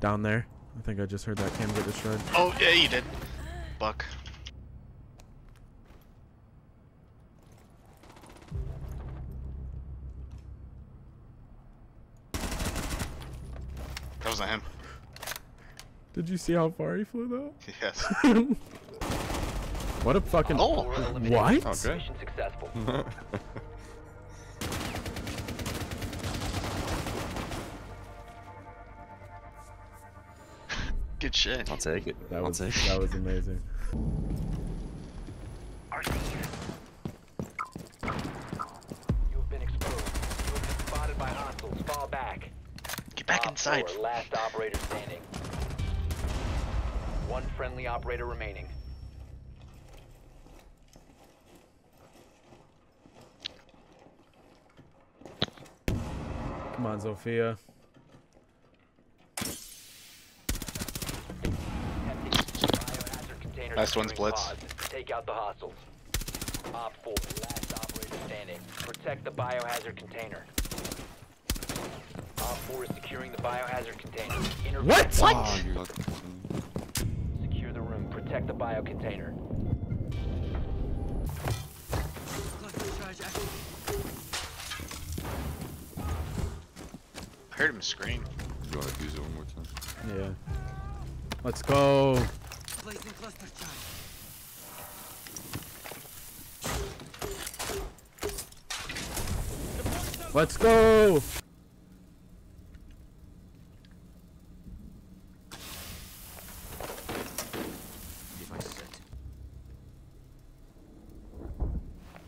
Down there. I think I just heard that cam get destroyed. Oh, yeah, you did. Buck. That wasn't him. Did you see how far he flew though? Yes. what a fucking. Oh. Four. What? Okay. Mission successful. Good shit. I'll take it. That I'll was take it. that was amazing. You have been exposed. You have been spotted by hostiles. Fall back. Get back Op inside. four, last operator standing. One friendly operator remaining. Come on, Zofia. Empty. Biohazard container Last one's securing Blitz. Take out the hostiles. Op 4, last operator standing. Protect the biohazard container. Op 4 is securing the biohazard container. Intercept What? the- Oh. Secure the room. Protect the bio container. I heard him scream. You wanna use it one more time? Yeah. Let's go. Placing cluster charge. Let's go.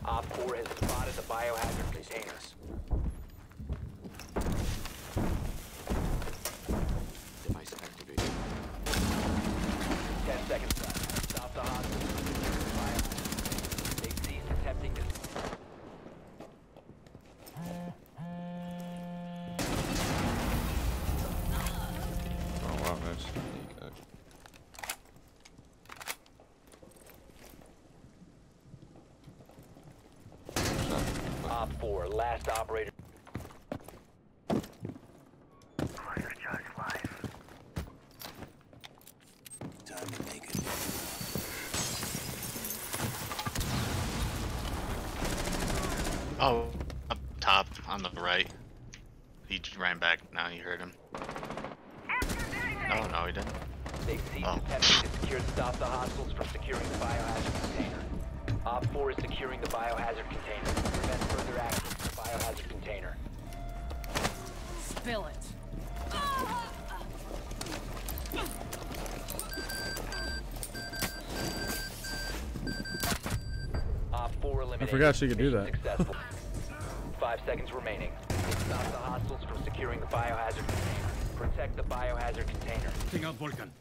Op 4 has spotted the biohazard container. Op 4, last operator. Time to make it. Oh, up top on the right. He j- ran back. Now you heard him. Oh no, he didn't. They've ceased Oh. attempting to secure stop the hostiles from securing the biohazard container. Op 4 is securing the biohazard container. Prevent further access to the biohazard container. Spill it. Op 4 eliminated. forgot she could do that. Five seconds remaining. Stop the hostiles from securing the biohazard container. Protect the biohazard container. Putting out Vulcan.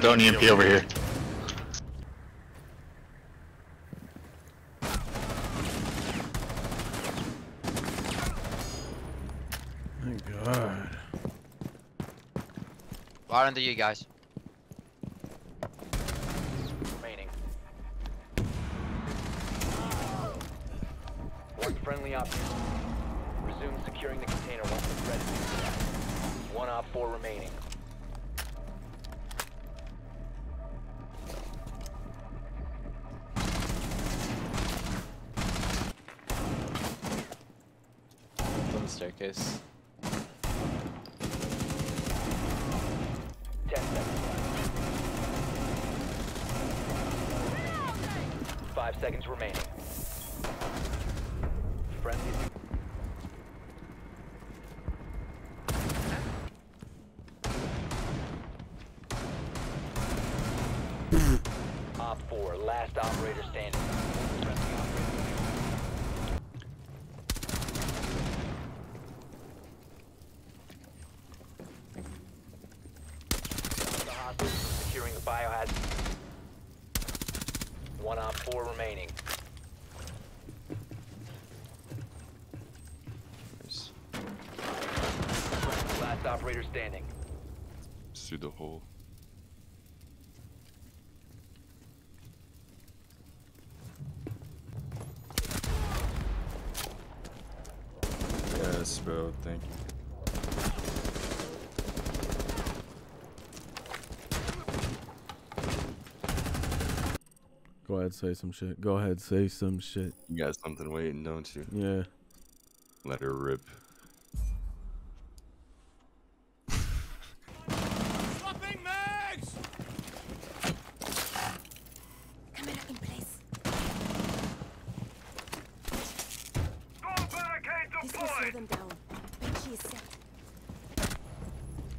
Don't, Don't EMP over here. Thank God. Right under you guys. remaining. One friendly op. Resume securing the container once the threat is. One op four remaining. Five seconds remaining. remaining. Last operator standing. It's the hole. Yes, bro. Thank you. Go ahead, say some shit. Go ahead, say some shit. You got something waiting, don't you? Yeah. Let her rip. Camera in place. This will slow them down. Banshee is set.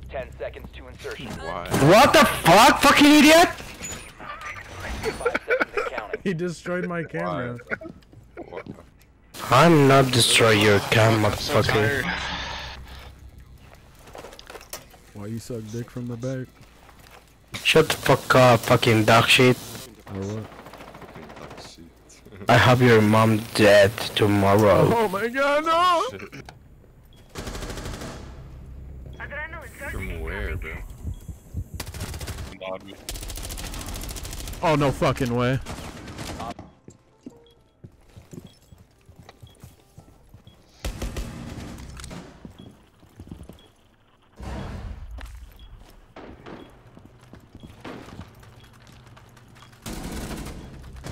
10 seconds to insertion. Why? What the fuck, fucking idiot? 5 seconds and counting. He destroyed my camera. I'm not destroy your cam, I'm motherfucker. Why you suck dick from the back? Shut the fuck up, fucking dog shit. Or what? fucking duck shit. I have your mom dead tomorrow. Oh my god, no! From where, bro? Oh, no fucking way.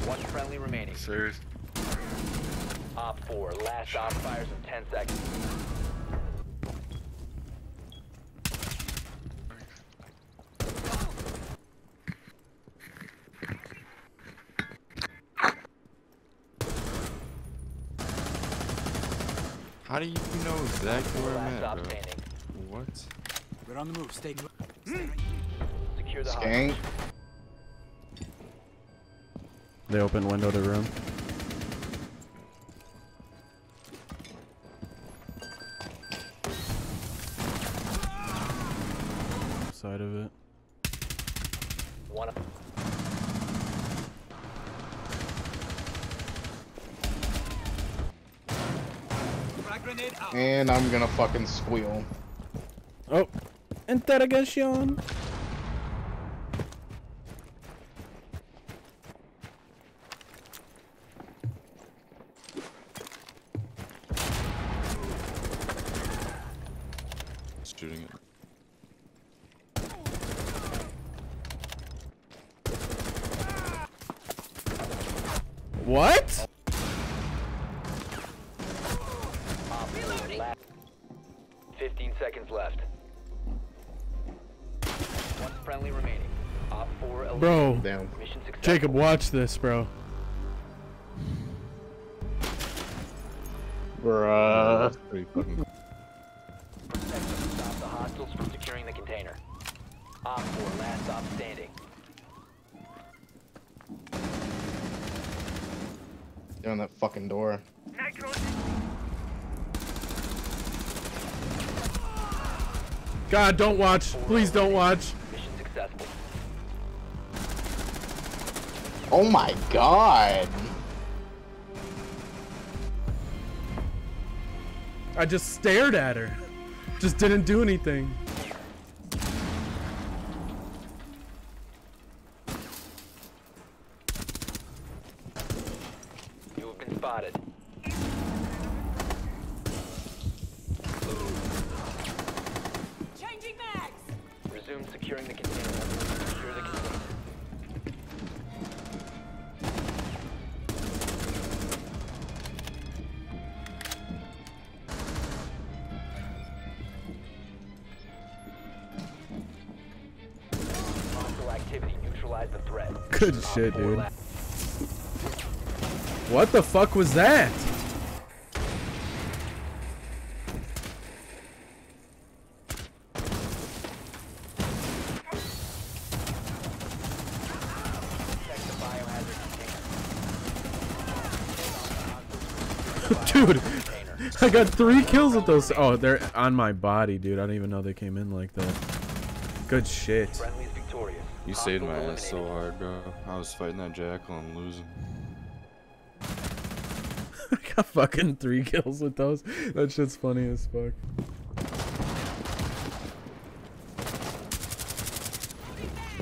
One friendly remaining. Serious? Op 4, last op fires in 10 seconds. How do you know exactly where I'm at, bro? What? We're on the move. Stay. Secure the Gang. Hostage. They open window to room. Side of it. One. Frag grenade out. And I'm gonna fucking squeal. Oh, interrogation. Shooting it. What? Op 4, last. 15 seconds left. One friendly remaining. Op 4 eliminated. Bro, Damn. Mission. Jacob, watch this, bro. Bruh. Pretty fucking. Stop the hostiles from securing the container. Op 4, last op standing. Get on that fucking door. God, don't watch. Please don't watch. Mission successful. Oh my god. I just stared at her. Just didn't do anything. Good shit, dude. What the fuck was that? Protect the biohazard container. Dude, I got three kills with those. Oh, they're on my body, dude. I don't even know they came in like that. Good shit. Friendly is victorious. You saved my ass so hard, bro. I was fighting that jackal and losing. I got fucking three kills with those. That shit's funny as fuck.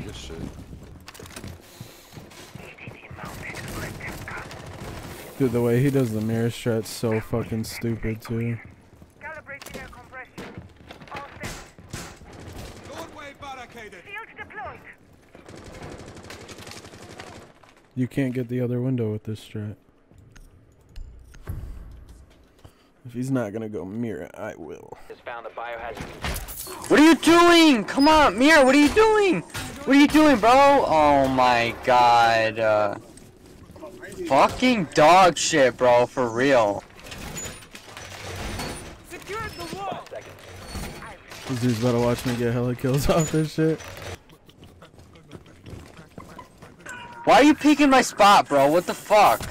Good shit. Dude, the way he does the mirror stretch so fucking stupid too. You can't get the other window with this strat. If he's not gonna go Mira, I will. Has found the biohazard container. What are you doing? Come on, Mira, what are you doing? What are you doing, bro? Oh my god. Uh, fucking dog shit, bro, for real. Five. This dude's about to watch me get hella kills off this shit. Why are you peeking my spot, bro? What the fuck?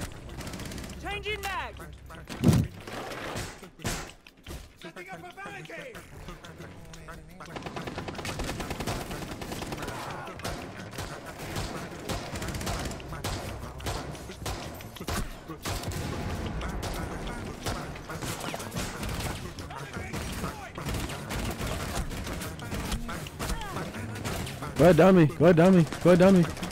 Go ahead, dummy. Go ahead, dummy. Go ahead, dummy.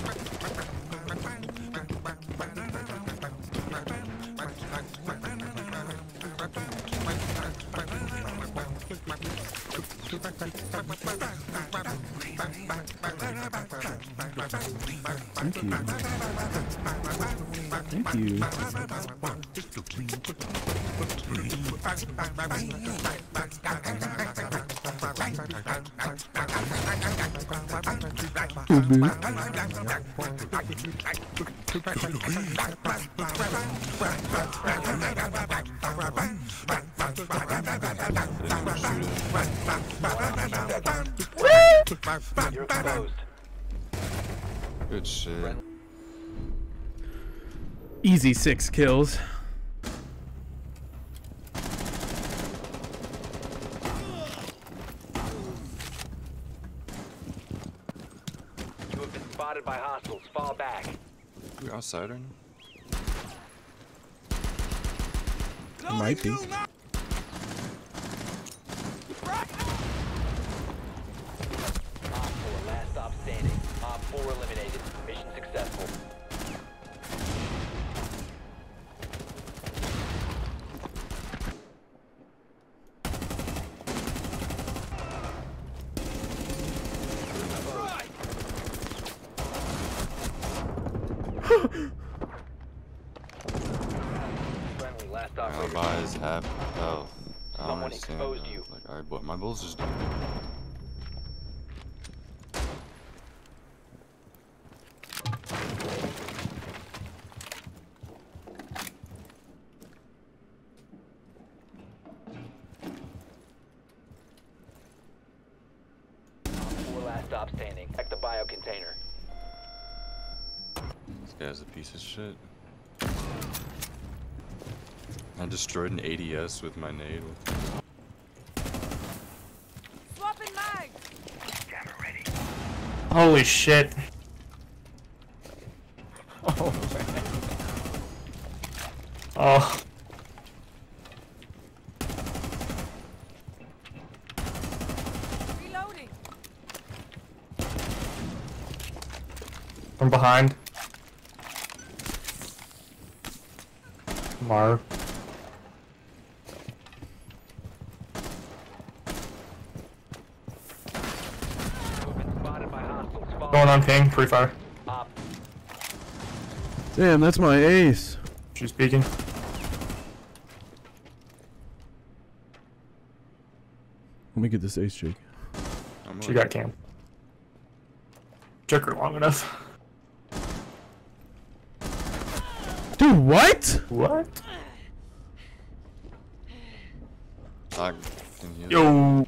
Good shit. Easy six kills. You have been spotted by hostiles. Fall back. We outside right now? Might be. Op 4, last stop standing. Op 4 eliminated. Mission successful. Friendly, last My operator. alibi is half health. I don't Someone exposed you. Like, alright, but my bull's just doing Op 4 last stop standing. Check the bio container. This guy's a piece of shit. I destroyed an ADS with my nade. Swapping mag. Holy shit. Oh. Reloading. From behind. Marv. You have been spotted by hostiles. Fall Going on ping, free fire. Op Damn, that's my ace. She's peeking. Let me get this ace check. I'm She got cam. Took her long enough. Dude, what? What? I can heal. Yo.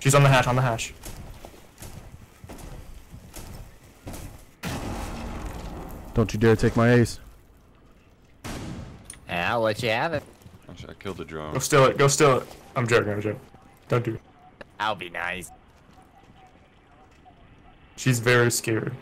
She's on the hatch, on the hatch. Don't you dare take my ace. Ah, I'll let you have it. Actually, I killed the drone. Go steal it, go steal it. I'm joking, I'm joking. Don't do it. I'll be nice. She's very scared.